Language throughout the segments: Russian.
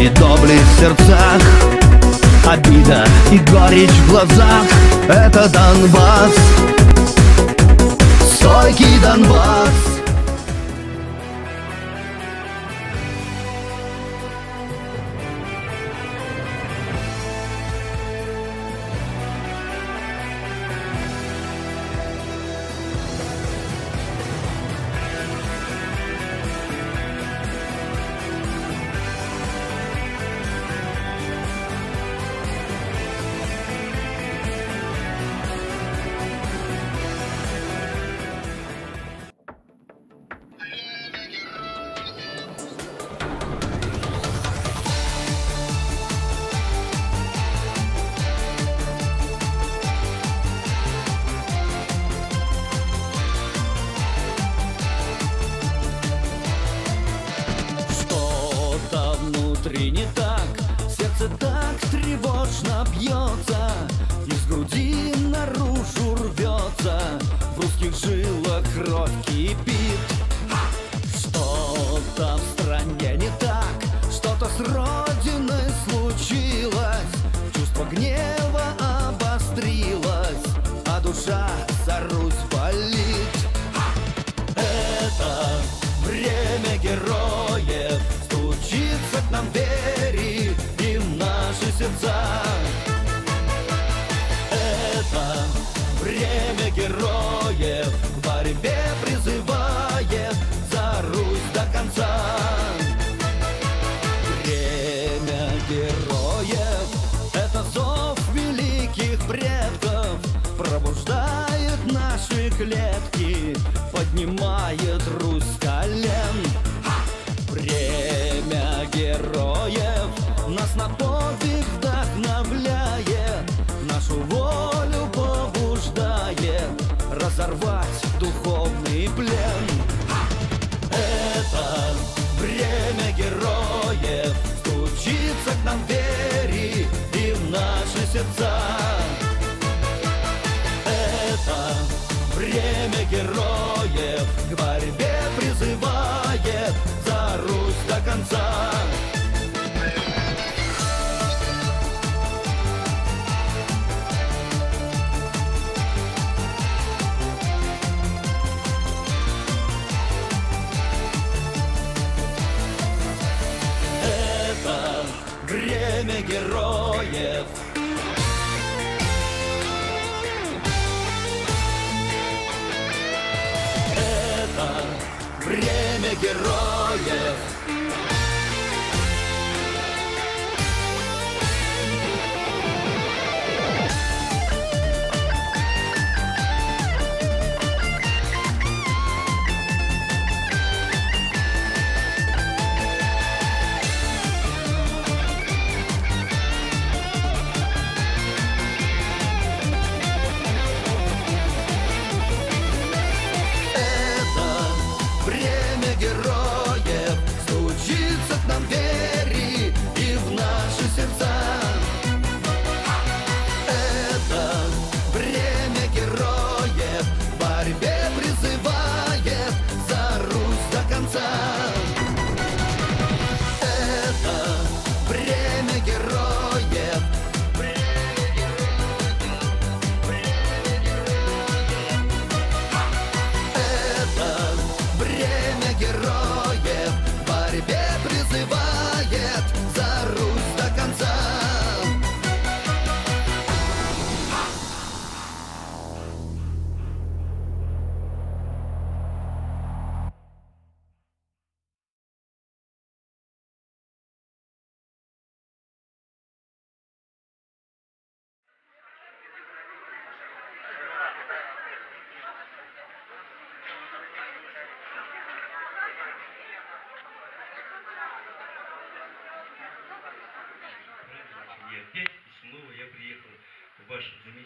и доблесть в сердцах. Обида и горечь в глазах Это Донбасс. Стойкий Донбасс сердца Это время героев К борьбе призывает за Русь до конца героев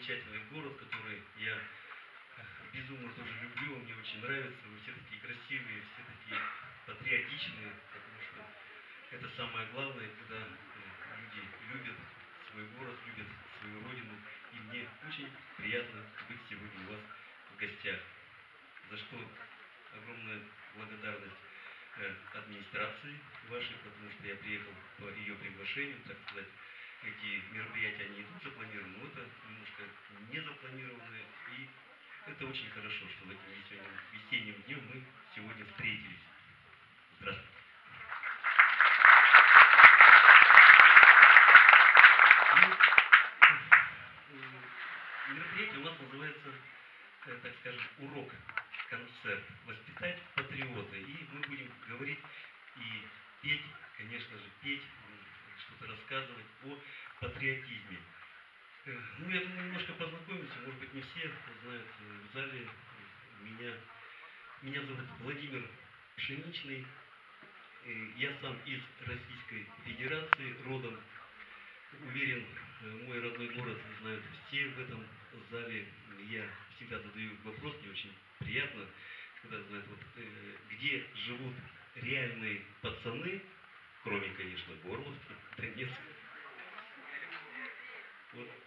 замечательный город, который я э, безумно тоже люблю, он мне очень нравится. Вы все такие красивые, все такие патриотичные, потому что это самое главное, когда э, люди любят свой город, любят свою родину. И мне очень приятно быть сегодня у вас в гостях, за что огромная благодарность. э, администрации вашей, потому что я приехал по ее приглашению, так сказать, эти мероприятия, они идут запланированы, но это немножко не запланированные, и это очень хорошо, что в этим весенним, весенним днем мы сегодня встретились. Здравствуйте. Ну, мероприятие у нас называется, э, так скажем, урок, концерт, воспитать патриота. И мы будем говорить и петь, конечно же, петь, что-то рассказывать о патриотизме. Э, ну, я думаю, немножко познакомимся, может быть, не все знают э, в зале меня. Меня зовут Владимир Пшеничный. Я сам из Российской Федерации, родом. Уверен, э, мой родной город знают все в этом зале. Я всегда задаю вопрос, мне очень приятно, когда знают, вот, где живут реальные пацаны, кроме, конечно, Горловки, Донецка.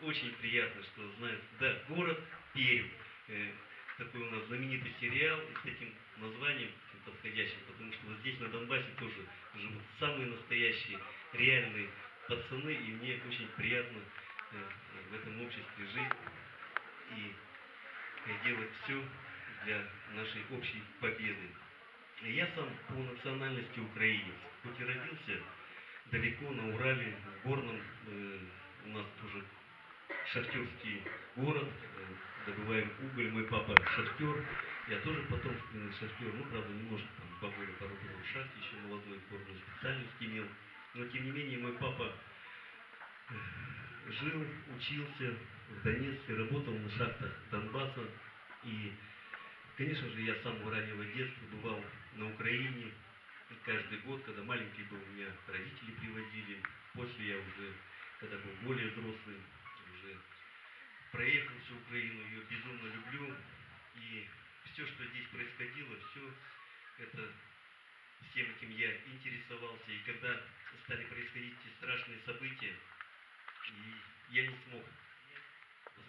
Очень приятно, что знают. Да, город Пермь. Э, такой у нас знаменитый сериал с этим названием подходящим, потому что вот здесь на Донбассе тоже живут самые настоящие, реальные пацаны, и мне очень приятно э, в этом обществе жить и делать все для нашей общей победы. Я сам по национальности украинец, хоть и родился далеко на Урале, в Горном, э, у нас тоже шахтерский город, э, добываем уголь, мой папа шахтер, я тоже потомственный шахтер, ну, правда, немножко там погода поработал в шахте, еще молодой горную специальность имел, но, тем не менее, мой папа э, жил, учился в Донецке, работал на шахтах Донбасса, и, конечно же, я с самого раннего детства бывал на Украине, и каждый год, когда маленький был, меня родители приводили, после я уже, когда был более взрослый, уже проехал всю Украину, ее безумно люблю. И все, что здесь происходило, все это, всем этим я интересовался. И когда стали происходить эти страшные события, и я не смог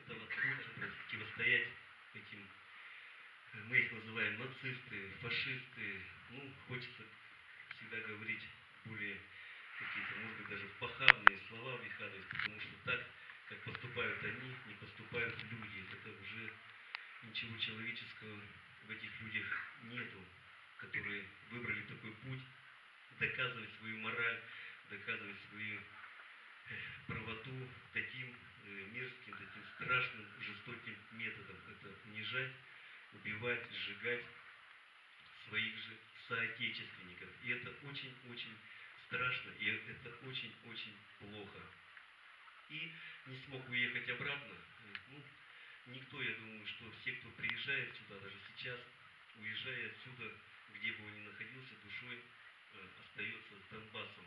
противостоять этим, мы их называем нацисты, фашисты, ну, хочется всегда говорить более какие-то, может быть, даже похабные слова вихадывать, потому что так как поступают они, не поступают люди. Это уже ничего человеческого в этих людях нету, которые выбрали такой путь, доказывать свою мораль, доказывать свою э, правоту таким э, мерзким, таким страшным, жестоким методом. Это унижать, убивать, сжигать своих же соотечественников. И это очень-очень страшно, и это очень-очень плохо и не смог уехать обратно. Ну, никто, я думаю, что все, кто приезжает сюда, даже сейчас, уезжая отсюда, где бы он ни находился, душой э, остается с Донбассом.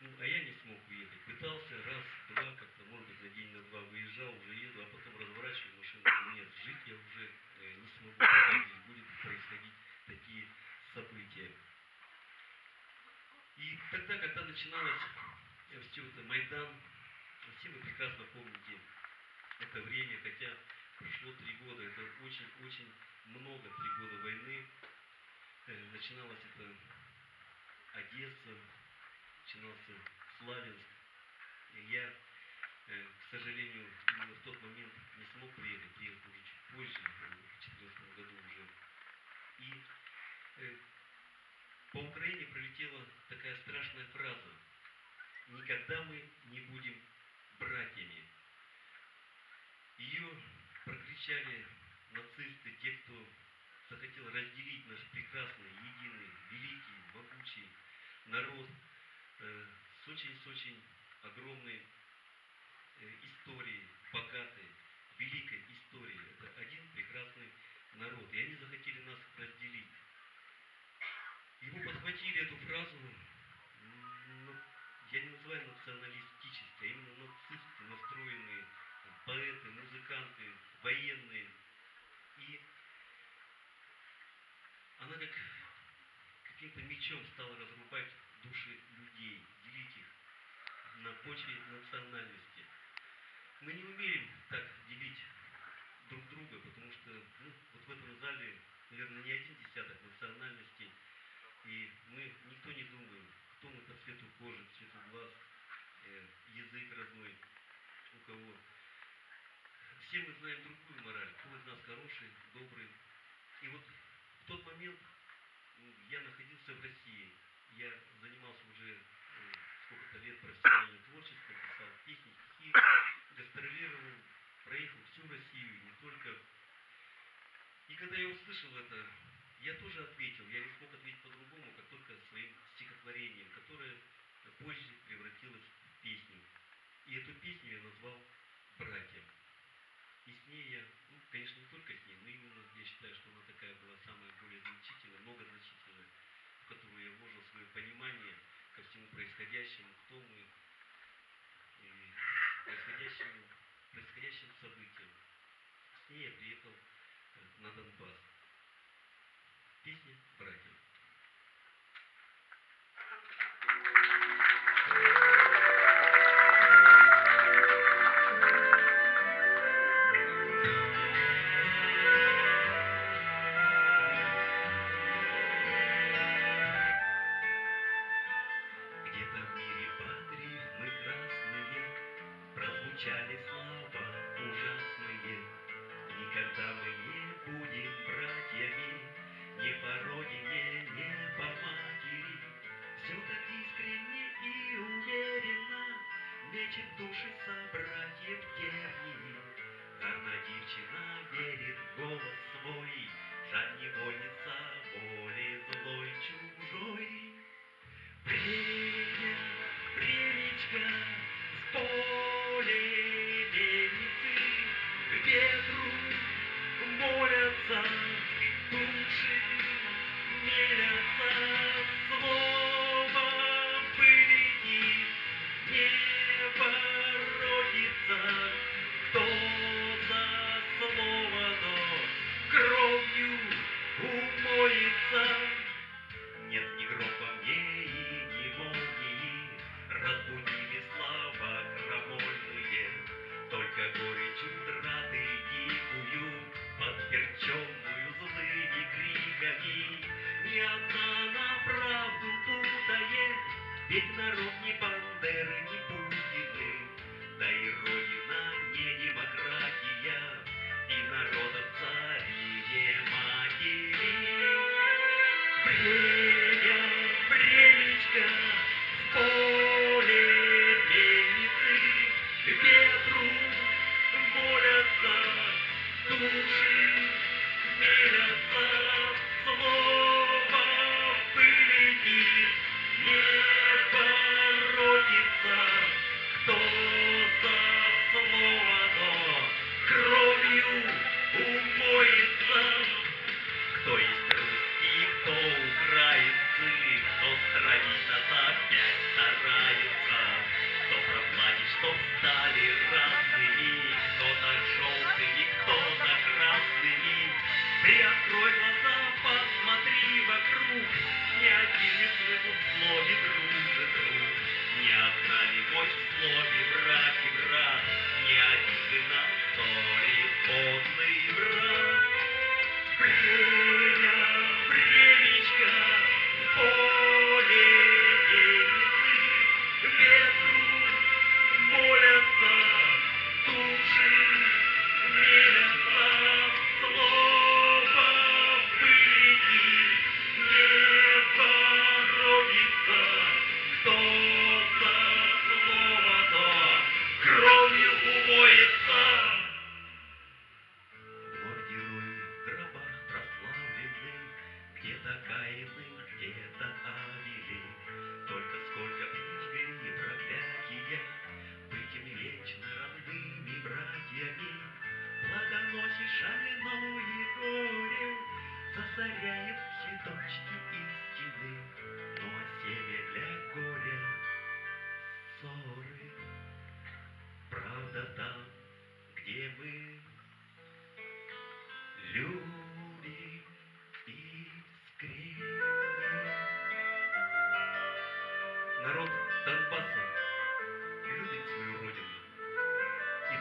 Ну, а я не смог уехать. Пытался раз, два, как-то, может быть, на день, на два выезжал, уже еду, а потом разворачиваю машину. Нет, жить я уже э, не смогу, когда здесь будет происходить такие события. И тогда, когда начиналось э, все это Майдан, все вы прекрасно помните это время, хотя прошло три года, это очень-очень много, три года войны. Э, начиналась это Одесса, начинался Славянск. Я, э, к сожалению, именно в тот момент не смог приехать, приехал уже чуть позже, в 2014 году уже. И э, по Украине пролетела такая страшная фраза. Никогда мы не будем братьями. Ее прокричали нацисты, те, кто захотел разделить наш прекрасный, единый, великий, могучий народ э, с очень-очень огромной э, историей, богатой, великой историей. Это один прекрасный народ. И они захотели нас разделить. Его подхватили эту фразу я не называю националистические, а именно нацисты, настроенные поэты, музыканты, военные. И она как каким-то мечом стала разрубать души людей, делить их на почве национальности. Мы не умеем так делить друг друга, потому что ну, вот в этом зале, наверное, не один десяток национальностей, и мы никто не думаем кто вот по цвету кожи, цвету глаз, э, язык родной, у кого. Все мы знаем другую мораль, кто из нас хороший, добрый. И вот в тот момент я находился в России. Я занимался уже э, сколько-то лет профессиональным творчеством, писал песни, стихи, гастролировал, проехал всю Россию, не только. И когда я услышал это, я тоже ответил, я не смог ответить класс. Песня «Братья». хочет души собрать Евгений. Одна девчина верит в голос свой, Жаль невольница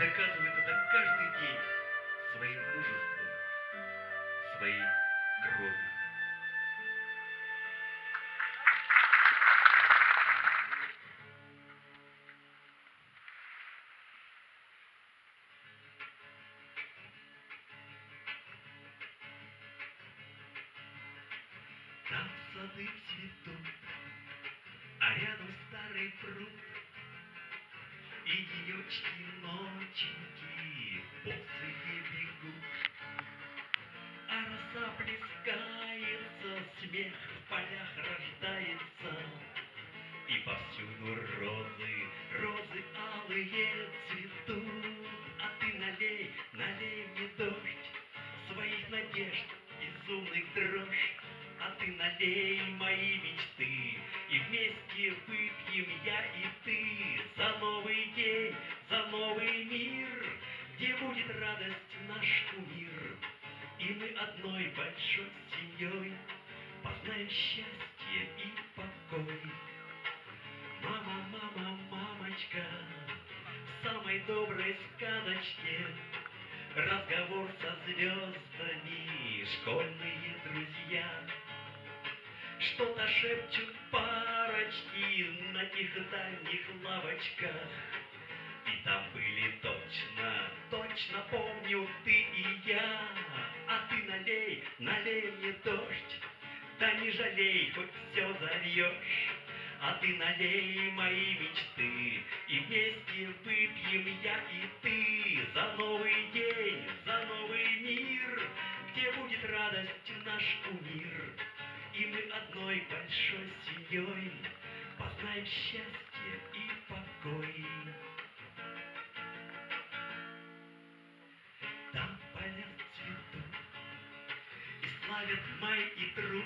доказывает это каждый день своим мужеством, своей повсюду розы, розы алые цветут, Разговор со звездами, школьные друзья. Что-то шепчут парочки на тех дальних лавочках. И там были точно, точно помню ты и я. А ты налей, налей мне дождь, да не жалей, хоть все зальешь. А ты налей мои мечты, и вместе выпьем я и ты за новый день, где будет радость наш кумир. И мы одной большой семьей познаем счастье и покой. Там поля цветут, и славят май и труд,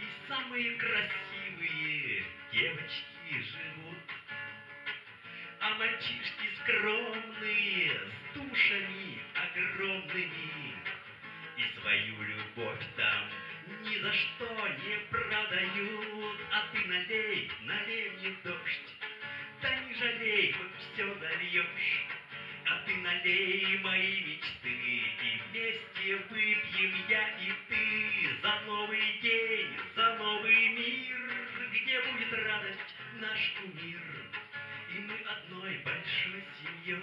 и самые красивые девочки живут. А мальчишки скромные, с душами огромными, И свою любовь там ни за что не продают. А ты налей, налей мне дождь, да не жалей, хоть все дольешь. А ты налей мои мечты, и вместе выпьем я и ты за новый день, за новый мир, где будет радость наш кумир. И мы одной большой семьей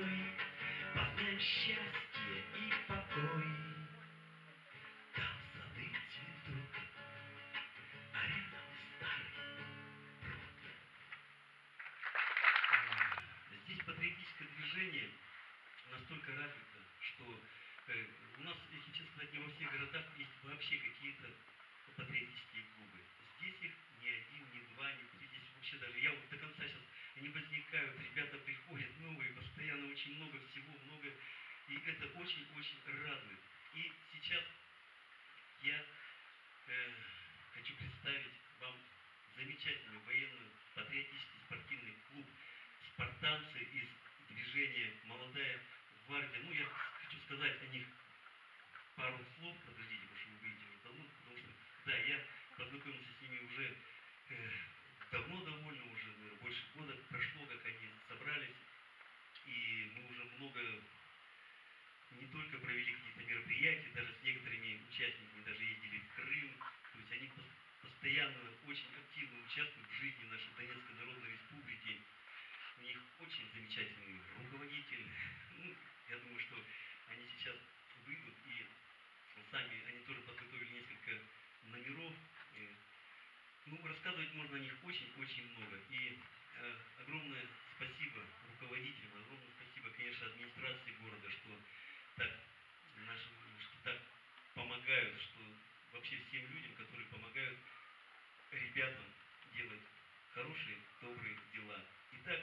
познаем счастье вообще какие-то патриотические клубы. Здесь их ни один, ни два, ни три, здесь вообще даже, я вот до конца сейчас, они возникают, ребята приходят новые, постоянно очень много всего, много, и это очень-очень радует. И сейчас я э, хочу представить вам замечательный военный патриотический спортивный клуб «Спартанцы» из движения «Молодая гвардия». Ну, я хочу сказать о них пару слов, подождите, потому что вы выйдете в давно, потому что, да, я познакомился с ними уже э, давно довольно, уже наверное, больше года прошло, как они собрались, и мы уже много не только провели какие-то мероприятия, даже с некоторыми участниками даже ездили в Крым, то есть они пос- постоянно очень активно участвуют в жизни нашей Донецкой Народной Республики. У них очень замечательный руководитель. Ну, я думаю, что они сейчас выйдут и сами, они тоже подготовили несколько номеров. Э, Ну, рассказывать можно о них очень-очень много. И э, огромное спасибо руководителям, огромное спасибо, конечно, администрации города, что так, нашим, что так помогают, что вообще всем людям, которые помогают ребятам делать хорошие, добрые дела. Итак,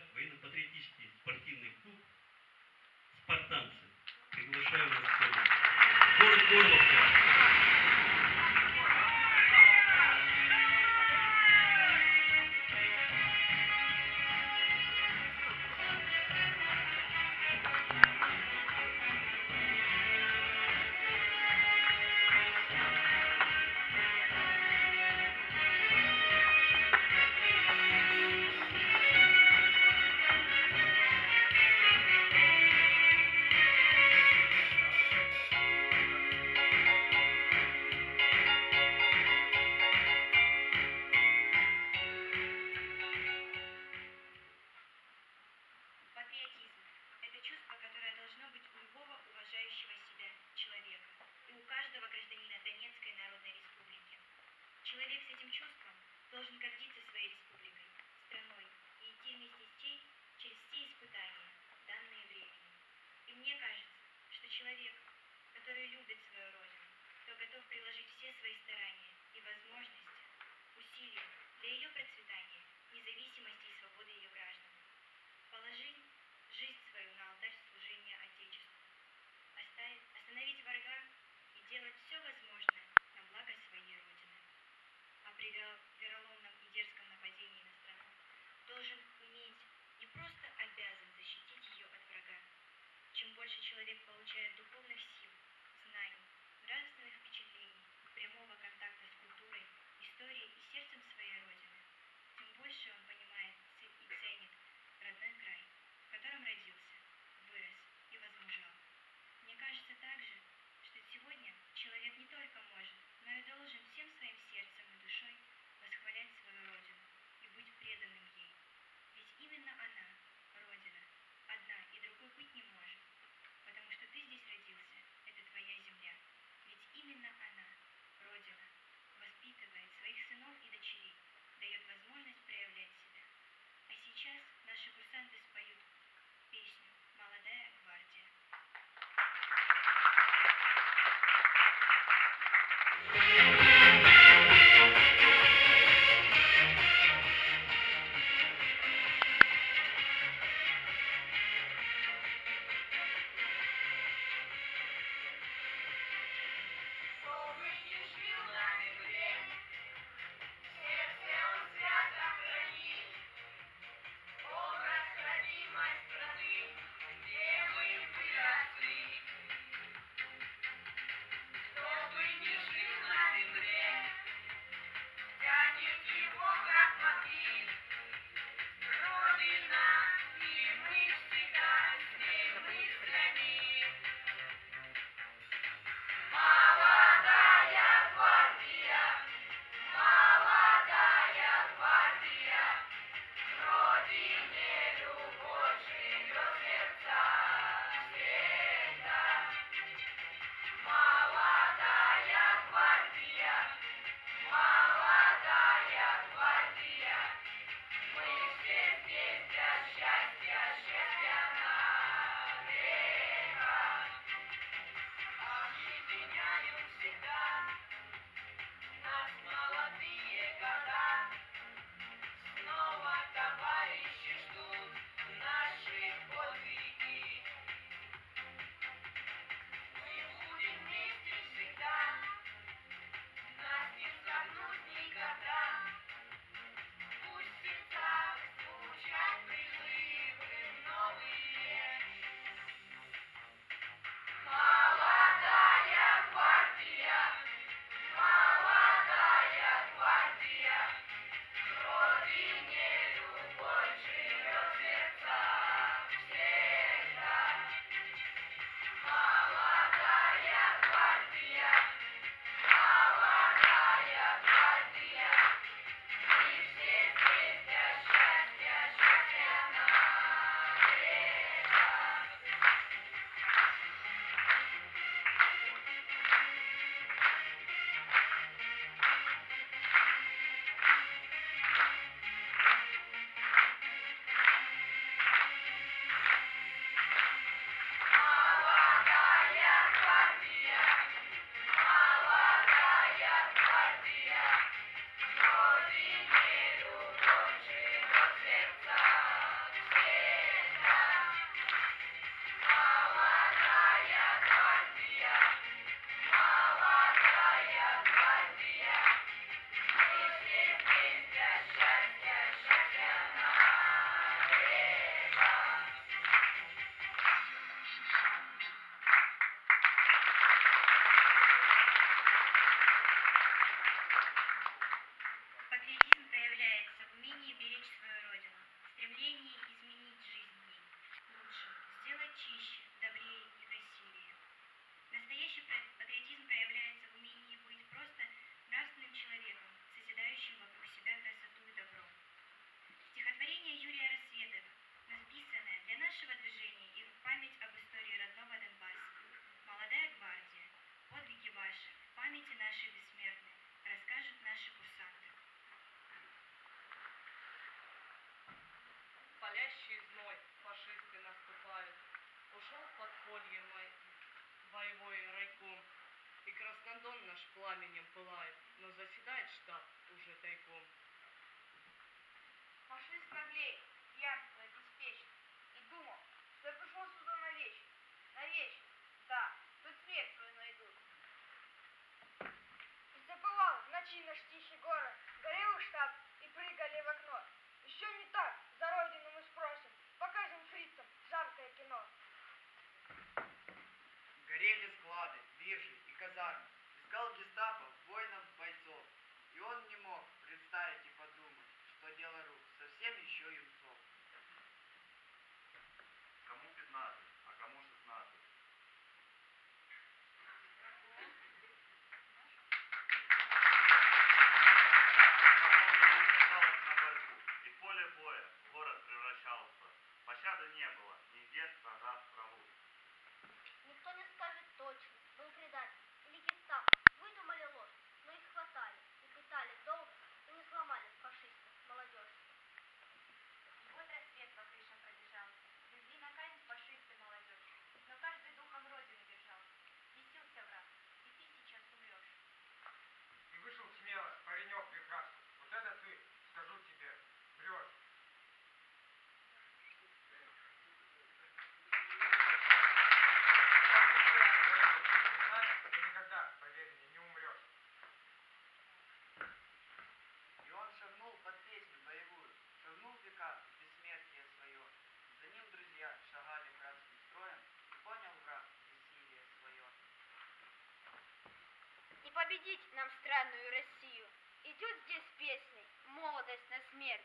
победить нам странную Россию. Идет здесь песня: «Молодость на смерть».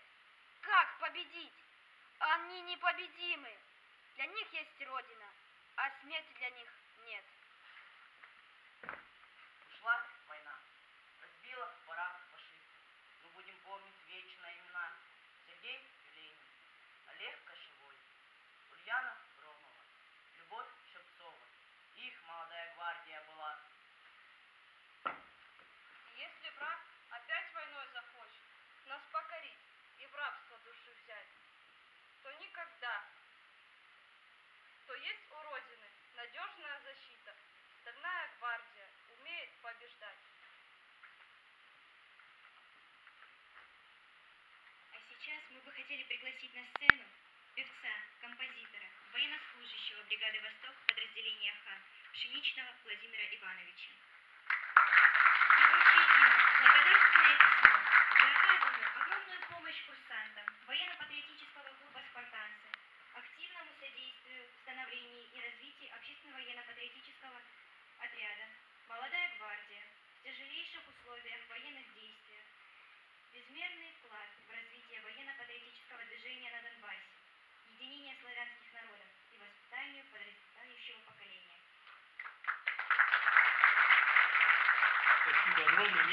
Как победить? Они непобедимы. Для них есть Родина, а смерть для них хотели пригласить на сцену певца, композитора, военнослужащего бригады «Восток» подразделения «Ха» Пшеничного Владимира Ивановича.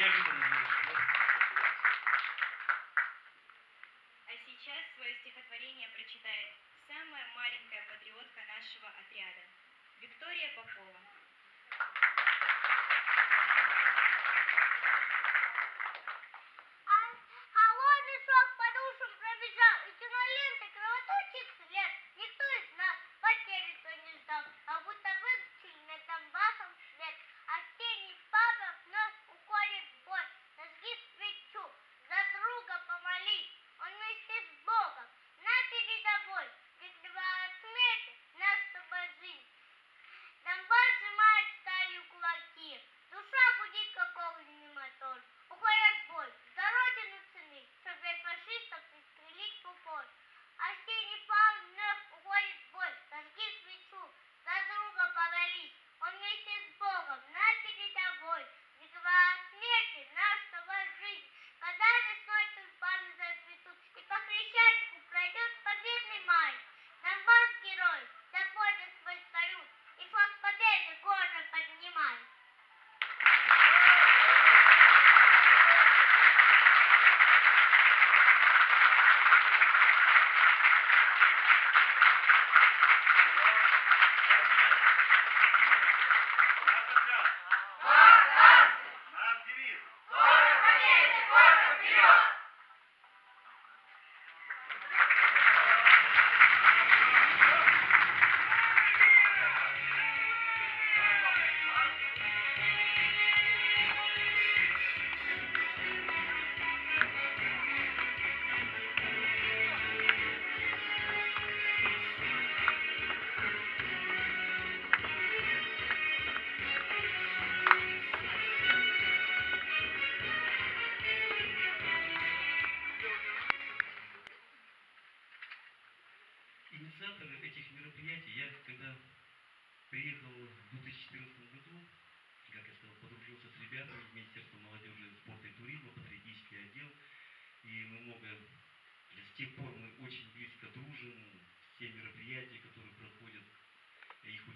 addiction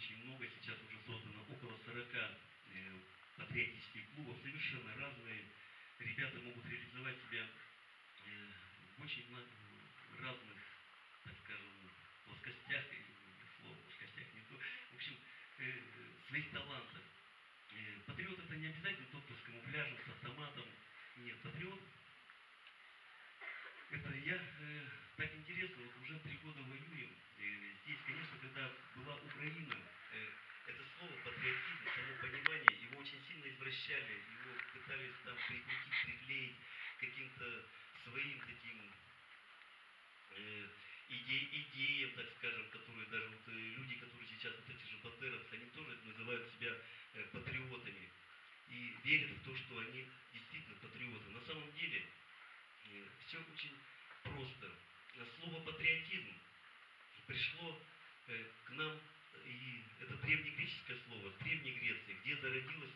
очень много, сейчас уже создано около 40 э, патриотических клубов, совершенно разные. Ребята могут реализовать себя э, в очень разных, так скажем, плоскостях, слово плоскостях не то, в общем, э, своих талантов. Э, патриот это не обязательно тот, кто с камуфляжем, с автоматом. Нет, патриот это я э, так интересно, вот уже три года воюем. Э, здесь, конечно, когда была Украина, это слово патриотизм, само понимание, его очень сильно извращали, его пытались там прикрутить, приклеить каким-то своим таким э, иде, идеям, так скажем, которые даже вот, э, люди, которые сейчас, вот эти же бандеровцы, они тоже называют себя э, патриотами и верят в то, что они действительно патриоты. На самом деле э, все очень просто. Слово патриотизм пришло э, к нам, и это древнегреческое слово, в Древней Греции, где зародилось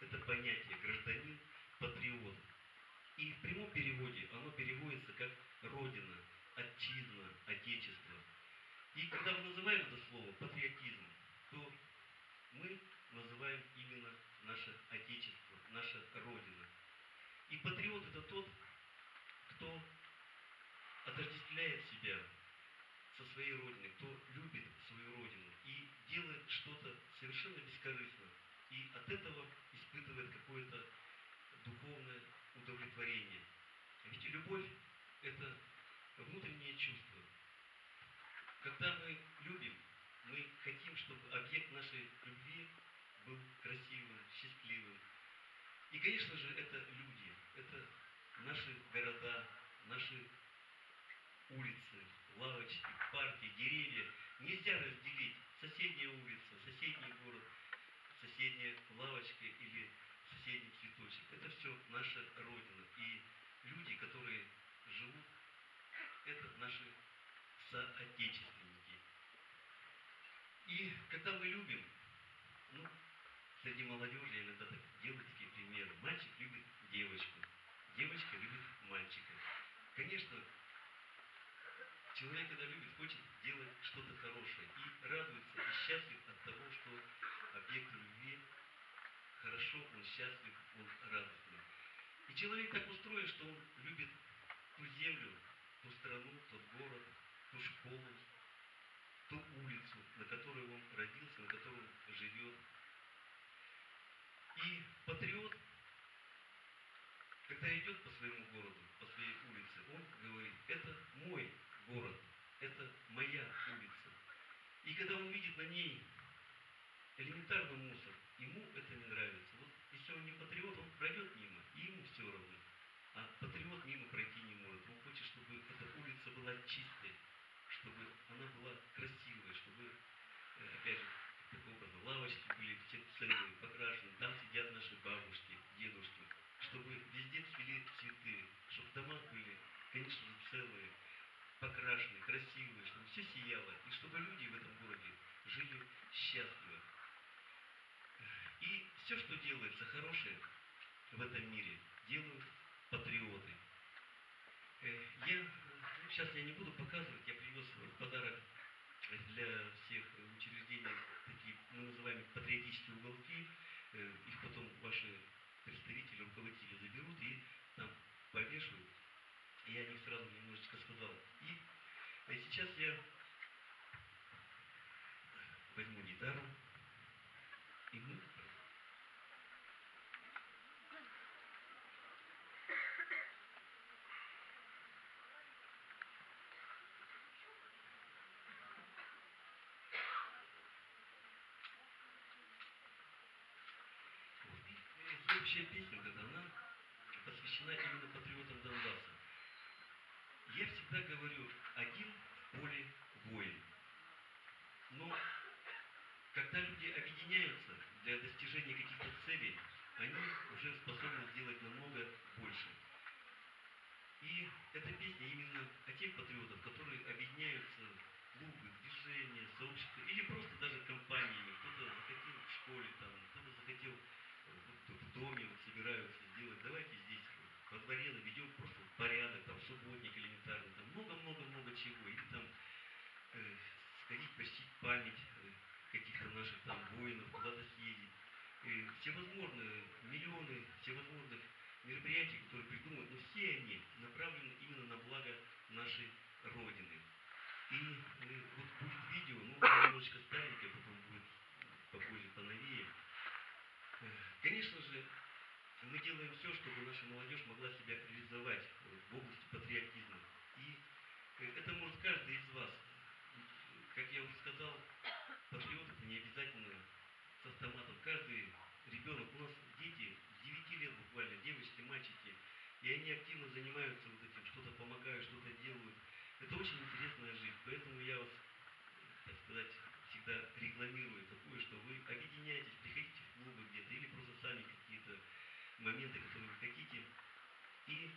это понятие гражданин, патриот. И в прямом переводе оно переводится как родина, отчизна, отечество. И когда мы называем это слово патриотизм, то мы называем именно наше отечество, наша родина. И патриот это тот, кто отождествляет себя со своей родиной, кто любит свою родину и делает что-то совершенно бескорыстно. И от этого испытывает какое-то духовное удовлетворение. Ведь любовь – это внутреннее чувство. Когда мы любим, мы хотим, чтобы объект нашей любви был красивым, счастливым. И, конечно же, это люди, это наши города, наши улицы, лавочки, парки, деревья. Нельзя разделить соседняя улица, соседний город, соседняя лавочка или соседний цветочек. Это все наша Родина. И люди, которые живут, это наши соотечественники. И когда мы любим, ну, среди молодежи иногда так делаю такие примеры. Мальчик любит девочку, девочка любит мальчика. Конечно, человек, когда любит, хочет делать что-то хорошее и радуется и счастлив от того, что объект любви хорошо, он счастлив, он радостный. И человек так устроен, что он любит ту землю, ту страну, тот город, ту школу, ту улицу, на которой он родился, на которой он живет. И патриот, когда идет по своему городу, по своей улице, он говорит, это мой город, это моя улица. И когда он видит на ней элементарный мусор, ему это не нравится. Вот если он не патриот, он пройдет мимо, и ему все равно. А патриот мимо пройти не может. Он хочет, чтобы эта улица была чистой, чтобы она была красивой, чтобы, э, опять же, такого образа, лавочки были все целые, покрашены, там сидят наши бабушки, дедушки, чтобы везде цвели цветы, чтобы дома были, конечно же, целые, покрашенные, красивые, чтобы все сияло, и чтобы люди в этом городе жили счастливо. И все, что делается хорошее в этом мире, делают патриоты. Э, я, сейчас я не буду показывать, я привез подарок для всех учреждений такие, мы называем патриотические уголки, э, их потом ваши представители, руководители заберут и там повешают. И я них сразу немножечко сказал. И а сейчас я возьму гитару, и мы Следующая песня, вот эта, она посвящена именно патриотам Донбасса. Я всегда говорю, один в поле воин. Но когда люди объединяются для достижения каких-то целей, они уже способны сделать намного больше. И эта песня именно о тех патриотах, которые объединяются клубы, движения, сообщества, или просто даже компаниями. Кто-то школе, там, кто-то захотел э, в доме вот, собираются сделать, давайте здесь во дворе наведем просто порядок, там, субботник элементарный, там много-много-много чего, или там э, сходить почтить память э, каких-то наших там воинов, куда-то съездить. И всевозможные миллионы всевозможных мероприятий, которые придумают, но все они направлены именно на благо нашей Родины. И э, вот будет видео, ну, немножечко старенькое, потом будет попозже поновее. Э, Конечно же, мы делаем все, чтобы наша молодежь могла себя реализовать э, в области патриотизма. И э, это может каждый из вас. Как я уже сказал, патриот это не обязательно с автоматом. Каждый ребенок, у нас дети 9 лет буквально, девочки, мальчики, и они активно занимаются вот этим, что-то помогают, что-то делают. Это очень интересная жизнь, поэтому я вас, так сказать, всегда рекламирую такое, что вы объединяетесь, приходите в клубы где-то, или просто сами какие-то моменты, которые вы хотите, и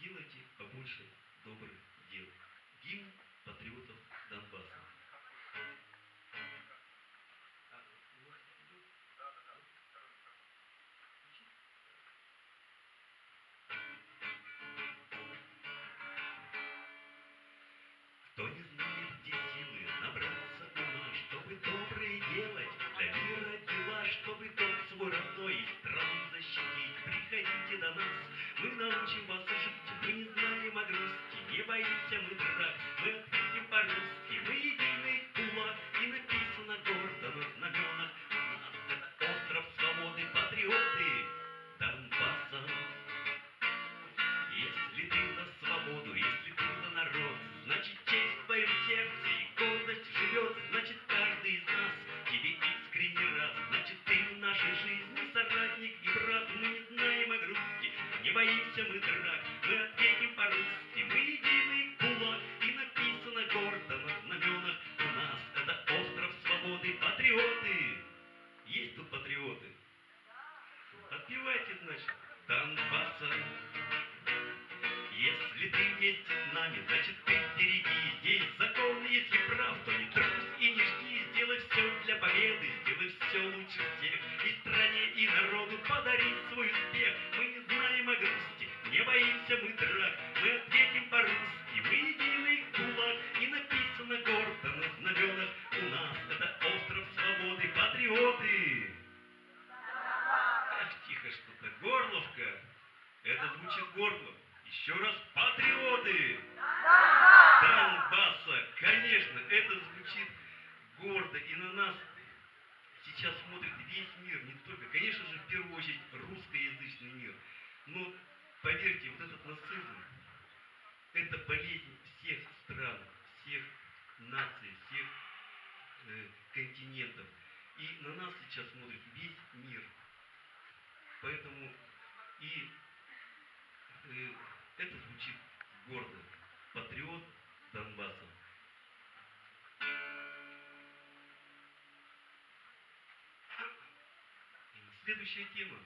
делайте побольше добрых дел. Гимн патриотов Донбасса. Следующая тема.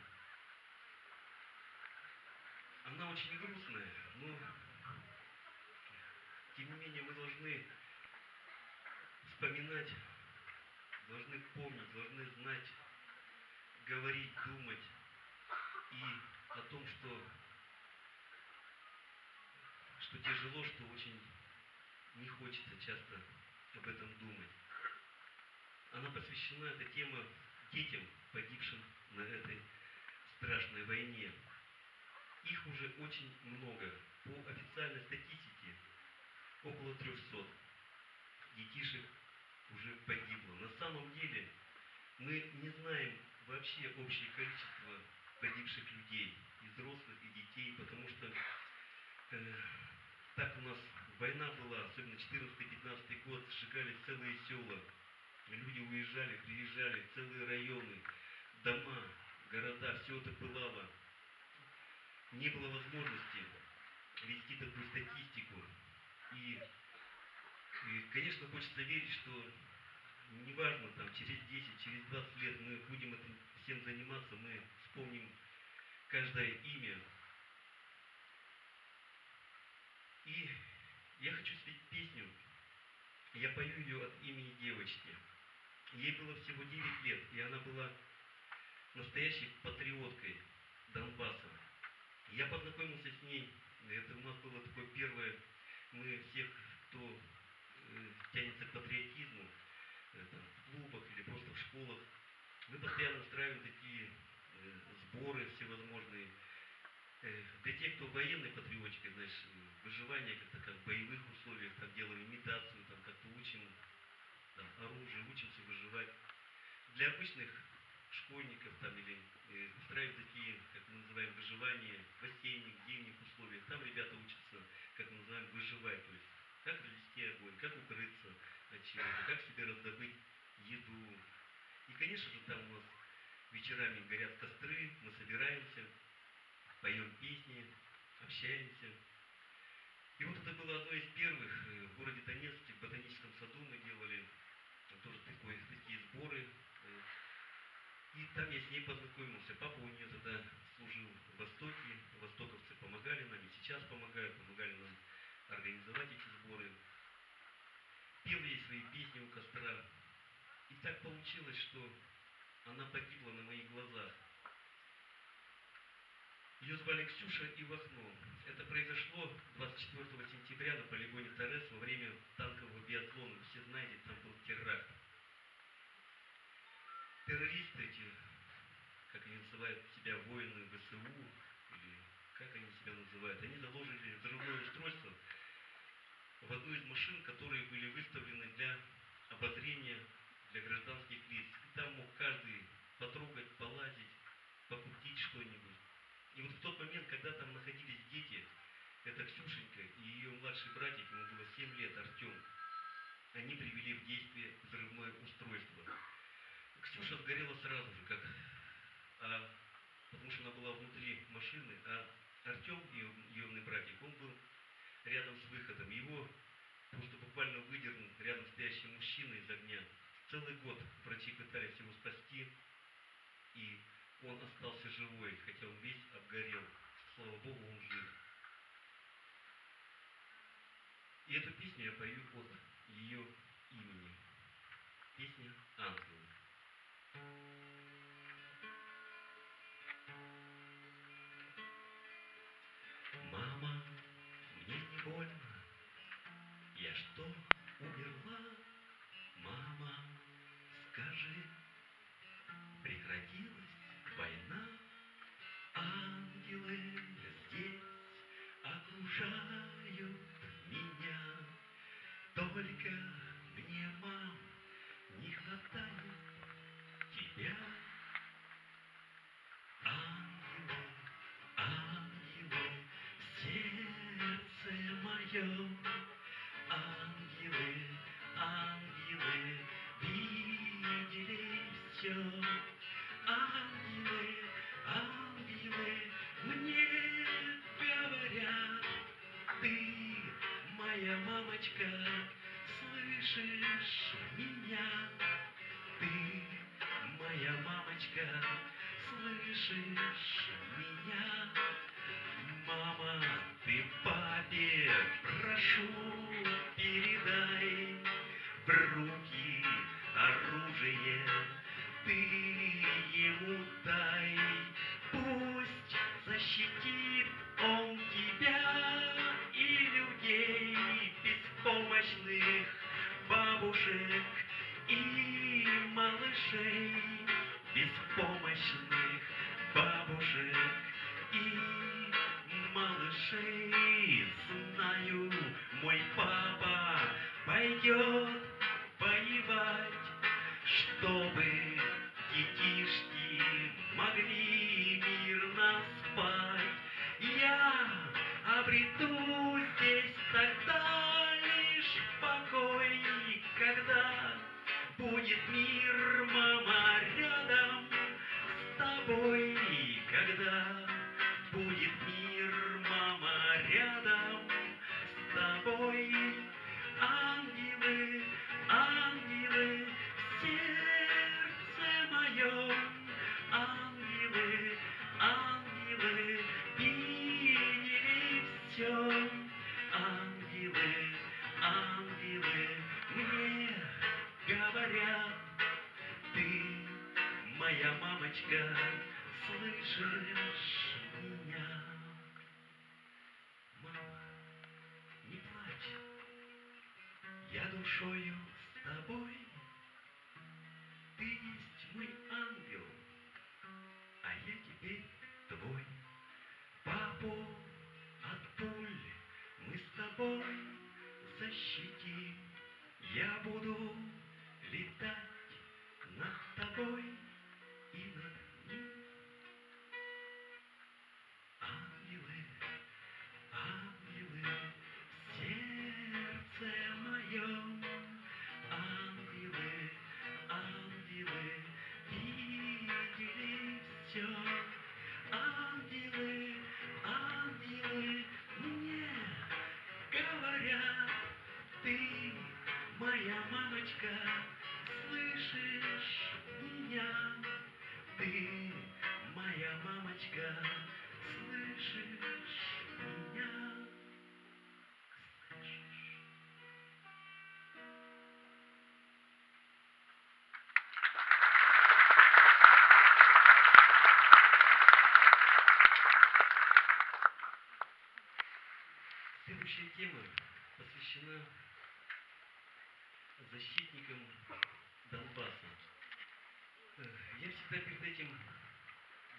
Она очень грустная, но тем не менее мы должны вспоминать, должны помнить, должны знать, говорить, думать и о том, что, что тяжело, что очень не хочется часто об этом думать. Она посвящена, эта тема, детям, погибшим на этой страшной войне. Их уже очень много. По официальной статистике около 300 детишек уже погибло. На самом деле мы не знаем вообще общее количество погибших людей, и взрослых, и детей, потому что э, так у нас война была, особенно 14-15 год, сжигали целые села, люди уезжали, приезжали, целые районы, дома, города, все это пылало. Не было возможности вести такую статистику. И, и, конечно, хочется верить, что неважно, там, через 10, через 20 лет мы будем этим всем заниматься, мы вспомним каждое имя. И я хочу спеть песню. Я пою ее от имени девочки. Ей было всего 9 лет, и она была настоящей патриоткой Донбасса. Я познакомился с ней, это у нас было такое первое, мы всех, кто э, тянется к патриотизму, э, в клубах или просто в школах, мы постоянно устраиваем такие э, сборы всевозможные. Э, для тех, кто военный патриотика, знаешь, э, выживание как-то как в боевых условиях, там делаем имитацию, там как-то учим там, оружие, учимся выживать. Для обычных школьников там или э, устраиваем такие, как мы называем, выживание в осенних, зимних условиях. Там ребята учатся, как мы называем, выживать, то есть как развести огонь, как укрыться от чего-то, как себе раздобыть еду. И, конечно же, там у нас вечерами горят костры, мы собираемся, поем песни, общаемся. И вот это было одно из первых э, в городе Донецке, в ботаническом саду мы делали там тоже такой, такие сборы. э, И там я с ней познакомился. Папа у нее тогда служил в Востоке, востоковцы помогали нам, и сейчас помогают, помогали нам организовать эти сборы. Пел ей свои песни у костра. И так получилось, что она погибла на моих глазах. Ее звали Ксюша Ивахно. Это произошло 24 сентября на полигоне Торрес во время танкового биатлона. Все знаете, там был теракт. Террористы эти, как они называют себя, воины ВСУ, или как они себя называют, они заложили взрывное устройство в одну из машин, которые были выставлены для обозрения для гражданских лиц. И там мог каждый потрогать, полазить, покупить что-нибудь. И вот в тот момент, когда там находились дети, это Ксюшенька и ее младший братик, ему было 7 лет, Артем, они привели в действие взрывное устройство. Ксюша сгорела сразу же, как, а, потому что она была внутри машины, а Артем, ее юный братик, он был рядом с выходом. Его просто буквально выдернул рядом стоящий мужчина из огня. Целый год врачи пытались его спасти, и он остался живой, хотя он весь обгорел. Слава Богу, он жив. И эту песню я пою от ее имени. Песня «Ангелы». Только мне, мам, не хватает тебя. Ангелы, ангелы, сердце мое, ангелы, ангелы, видели все. Слышишь меня? Ты моя мамочка, слышишь меня? Мама, ты папе, прошу, Знаю, мой папа пойдет моя мамочка, слышишь меня? Ты моя мамочка, слышишь меня? Слышишь? Следующая тема посвящена защитникам Донбасса. Я всегда перед этим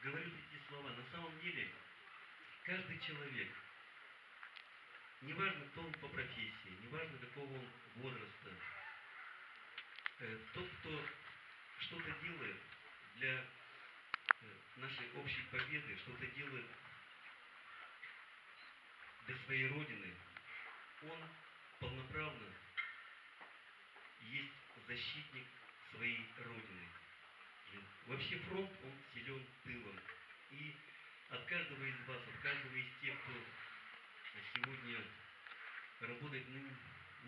говорю эти слова. На самом деле, каждый человек, неважно кто он по профессии, неважно какого он возраста, э, тот, кто что-то делает для э, нашей общей победы, что-то делает для своей Родины, он полноправно защитник своей Родины. Вообще фронт, он силен тылом. И от каждого из вас, от каждого из тех, кто сегодня работает, ну,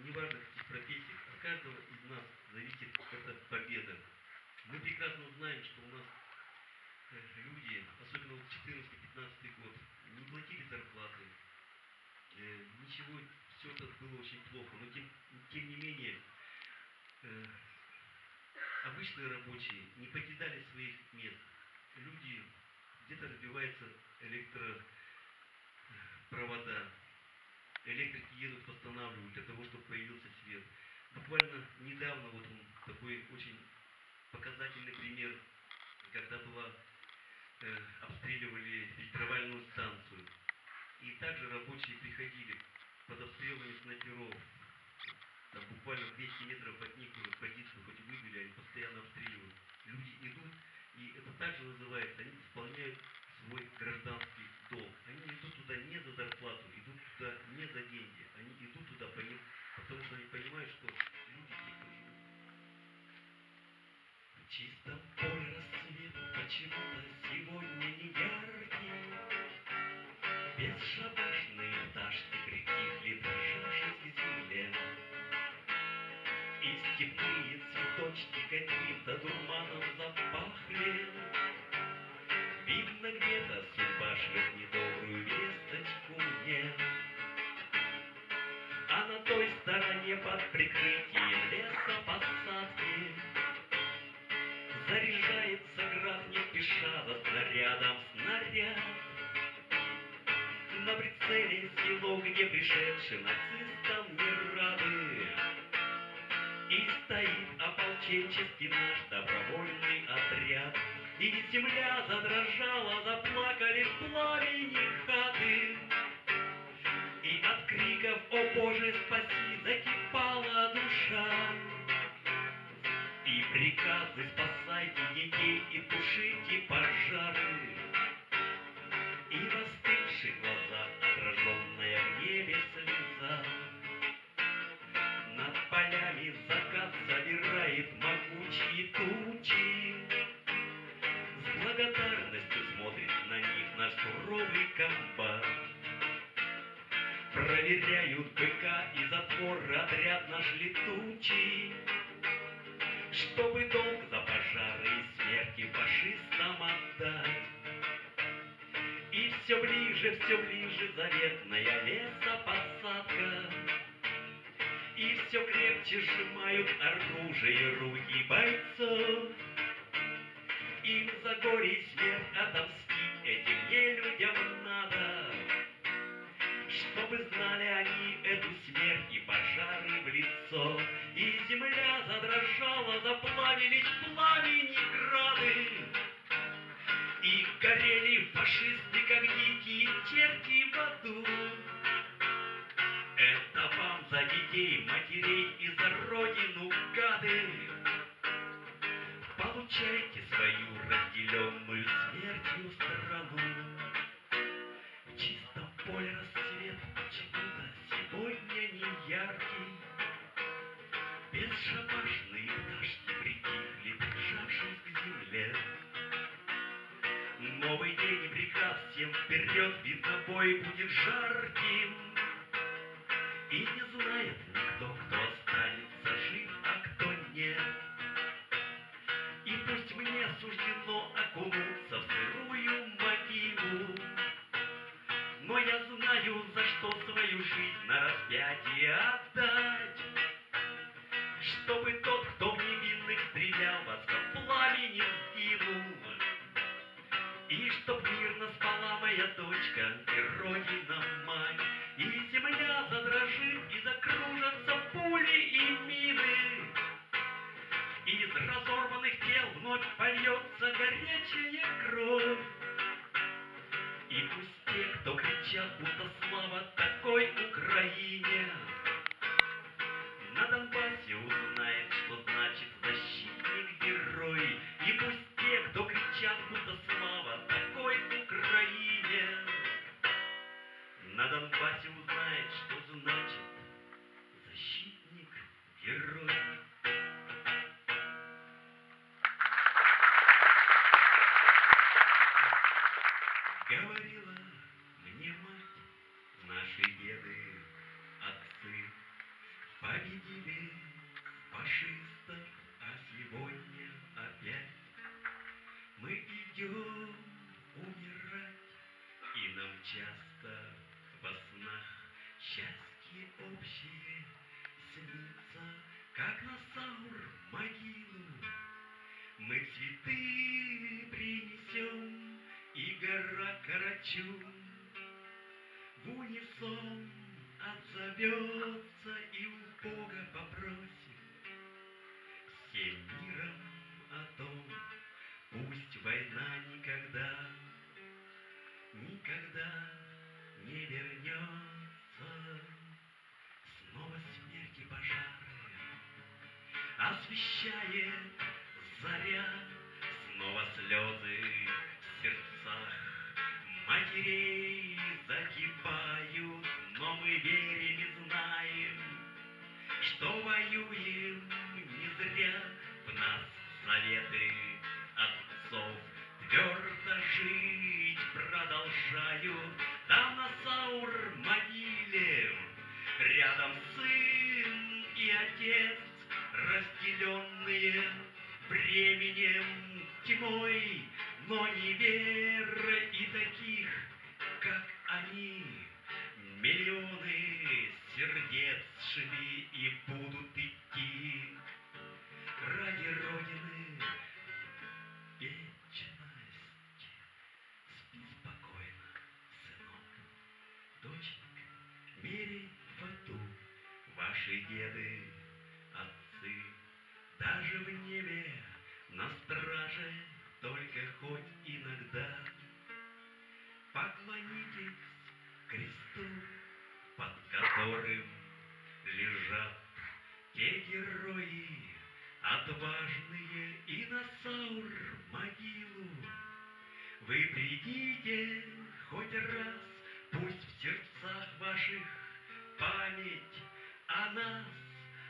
неважно в каких профессиях, от каждого из нас зависит эта победа. Мы прекрасно знаем, что у нас э, люди, особенно вот 14-15 год, не платили зарплаты, э, ничего, все это было очень плохо, но тем, тем не менее э, обычные рабочие не покидали своих мест. Люди, где-то разбиваются электропровода, электрики едут, восстанавливают для того, чтобы появился свет. Буквально недавно вот он такой очень показательный пример, когда была, э, обстреливали фильтровальную станцию. И также рабочие приходили под обстрелами снайперов. Там буквально 200 метров от них уже позицию хоть выбили, они постоянно обстреливают. Люди идут, и это также называется, они исполняют свой гражданский долг. Они идут туда не за зарплату, идут туда не за деньги. Они идут туда, потому что они понимают, что люди те, поле рассвет почему-то сегодня не яркий. Бесшабашные пташки каким-то дурманом запахли. Видно, где-то судьба шлет недобрую весточку мне. А на той стороне под прикрытием леса посадки Заряжается град не спеша за снарядом снаряд. На прицеле село, где пришедшим нацистам ополченческий наш добровольный отряд. И земля задрожала, заплакали в пламени хаты. И от криков «О Боже, спаси!» закипала душа. И приказы «Спасайте детей и тушите пожары!» И в остывших глазах отраженная в небе слеза. Над полями закат собирает могучие тучи. С благодарностью смотрит на них наш суровый комбат. Проверяют быка и затвор отряд наш летучий, Чтобы долг за пожары и смерти фашистам отдать. И все ближе, все ближе заветная лесопосадка. Все крепче сжимают оружие руки бойцов. Им за горе смерть отомстить этим нелюдям надо. Чтобы знали они эту смерть и пожары в лицо, И земля задрожала, заплавились пламени грады. И горели фашисты, как дикие черти в аду. Это вам за детей, матерей и за родину, гады. Получайте свою разделенную смертью страну. В чистом поле рассвет почему-то сегодня не яркий. Бесшабашные пташки притихли, прижавшись к земле. Новый день и приказ всем вперед, видно, бой будет жарким. И не горячая кровь. И пусть те, кто кричат, будто отзовется и у Бога попросит. Всем миром о том, пусть война никогда, никогда не вернется. Снова смерть и пожары освещает заря, снова слезы в сердцах матерей воюем не зря, в нас заветы которым лежат те герои, отважные и на Саур могилу. Вы придите хоть раз, пусть в сердцах ваших память о нас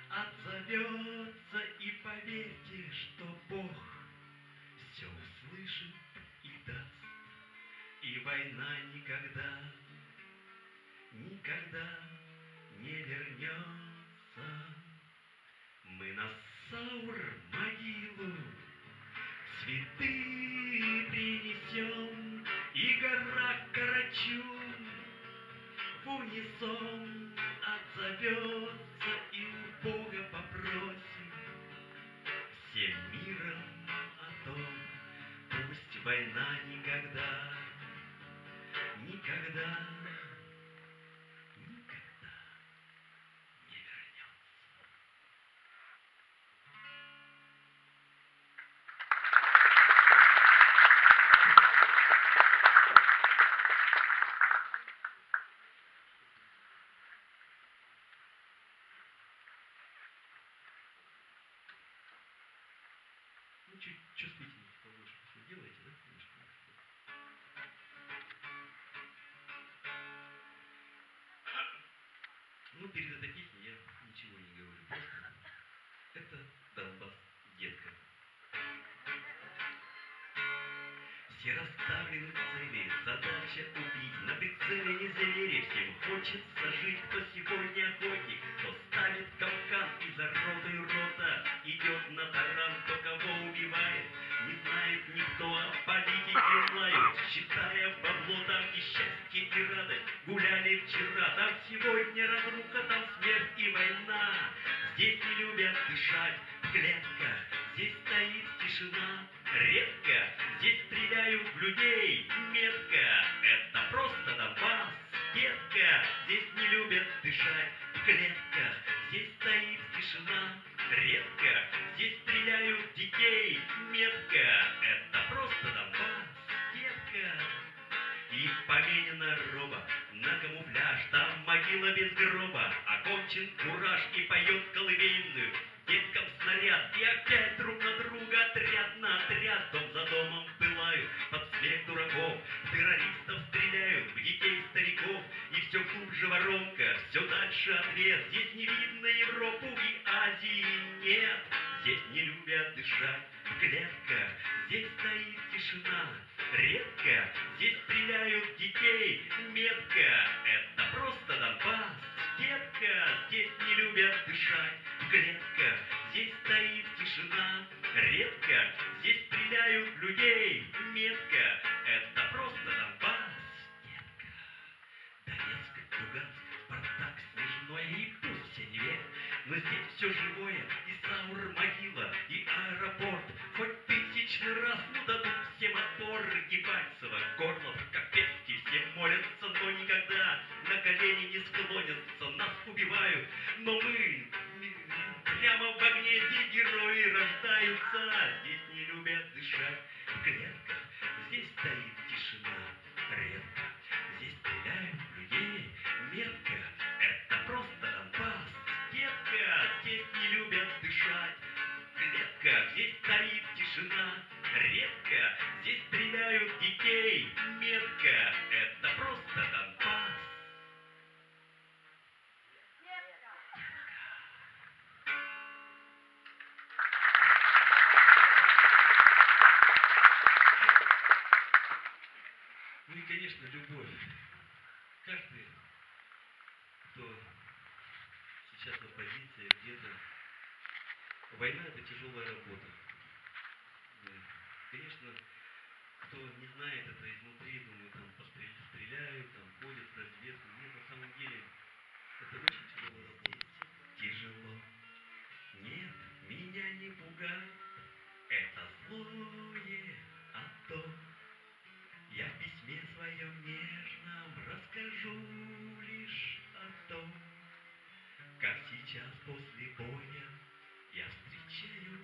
отзовется, и поверьте, что Бог все услышит и даст, и война никогда, никогда чуть чувствительнее побольше, если делаете, да, конечно. Ну, перед этой песней я ничего не говорю. Просто это Донбасс, детка. Все расставлены цели, задача убить, на прицеле не звери, всем хочется жить, кто сегодня охотник, кто ставит капкан и заро. сейчас после боя я встречаю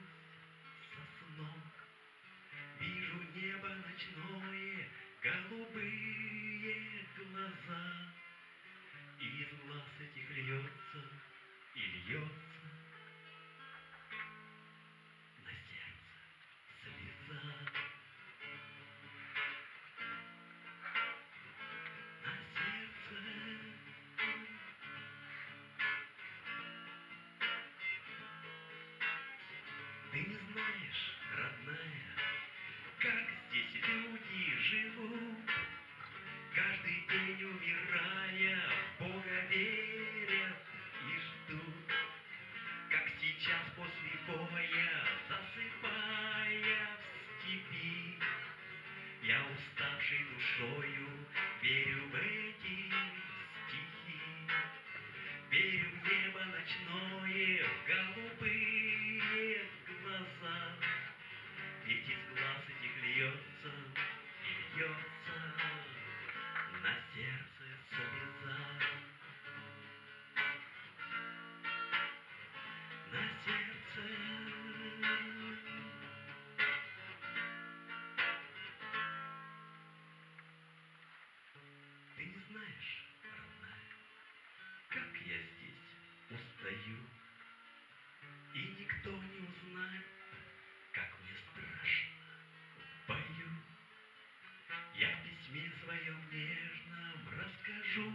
скажу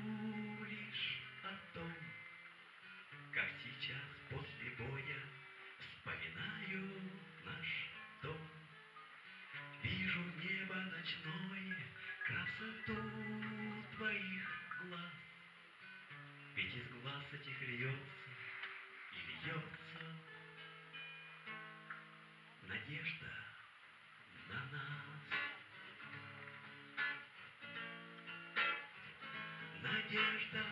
лишь о том, как сейчас после боя вспоминаю наш дом. Вижу небо ночное, надежда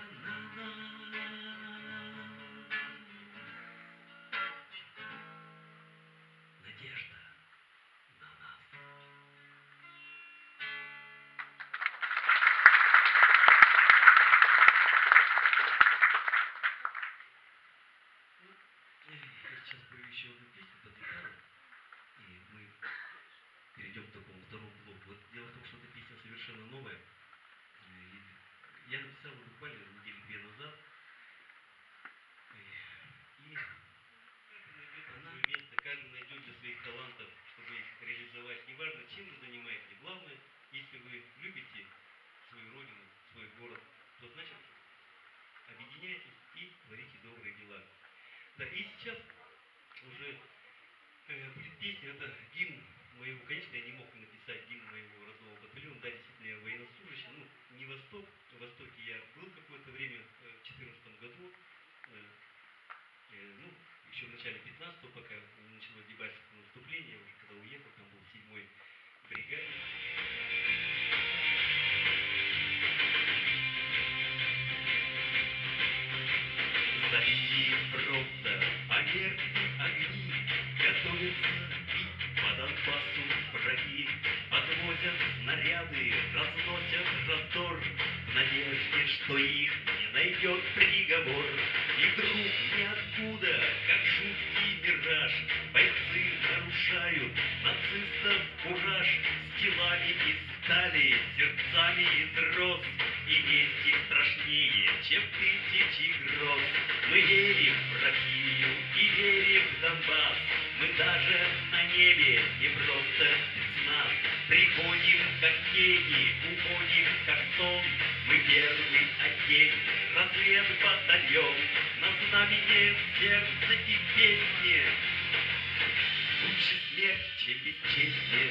сам буквально неделю две назад. И она место, как найдет для своих талантов, чтобы их реализовать. Неважно, чем вы занимаетесь. Главное, если вы любите свою родину, свой город, то значит объединяйтесь и творите добрые дела. Да, и сейчас уже э, будет песня, это гимн моего, конечно, я не мог написать гимн моего родного батальона, да, действительно, я военнослужащий, ну, не Восток, в Востоке я был какое-то время, э, в 2014 году, э, э, ну, еще в начале 15 пока началось Дебальцевское наступление, уже когда уехал, там был 7 бригаде. Линией фронта померкли огни, готовятся Донбассу враги, подвозят снаряды, разносят раздор, в надежде, что их не найдет приговор. И вдруг ниоткуда, как жуткий мираж, бойцы нарушают нацистов кураж с телами из стали, сердцами из роз, и месть их страшнее, чем тысячи гроз. Мы верим на знамени в сердце и в песне. Лучше смерть, чем бесчестие.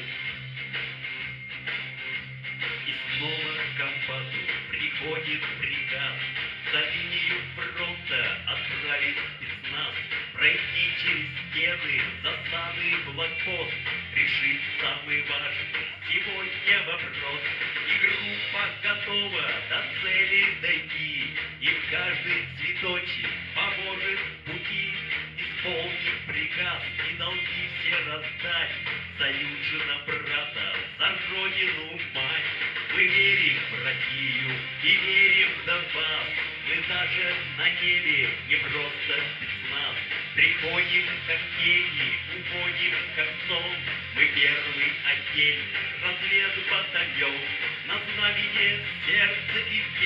Сердце и в